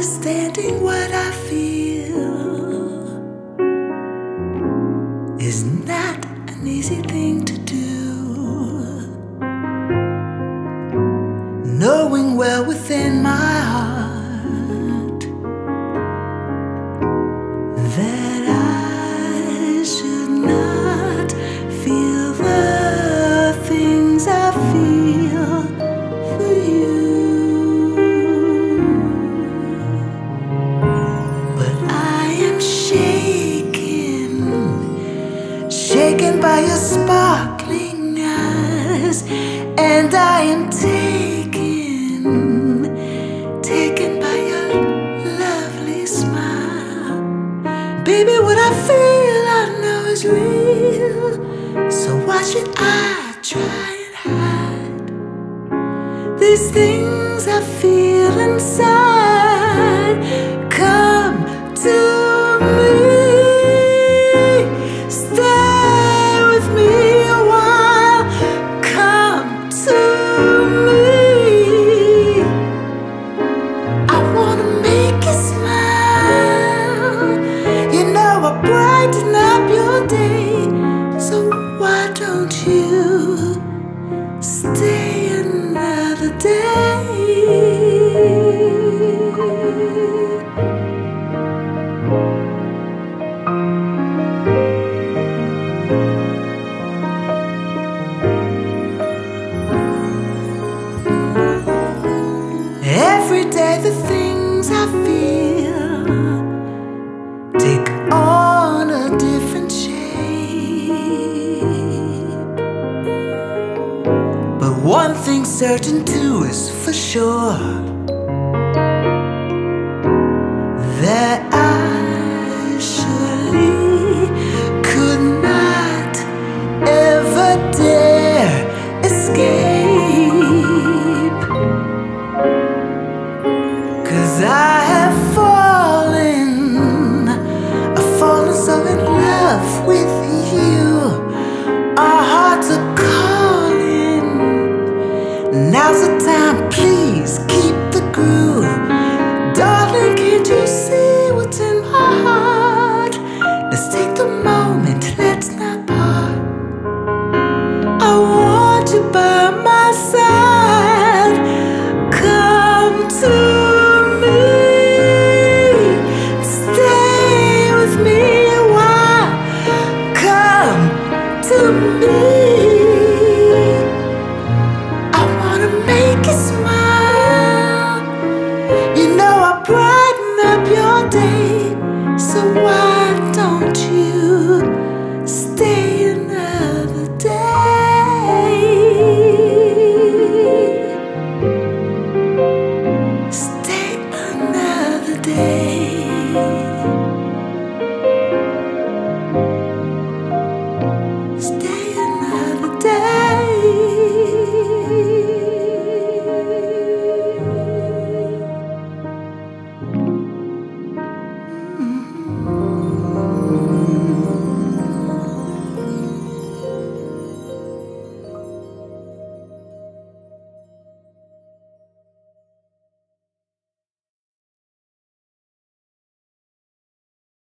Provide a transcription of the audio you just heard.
understanding what I feel is not an easy thing to do. Shaken by your sparkling eyes, and I am taken, taken by your lovely smile. Baby, what I feel, I know is real. So why should I try and hide these things I feel inside? day the things I feel take on a different shape. But one thing certain too is for sure that I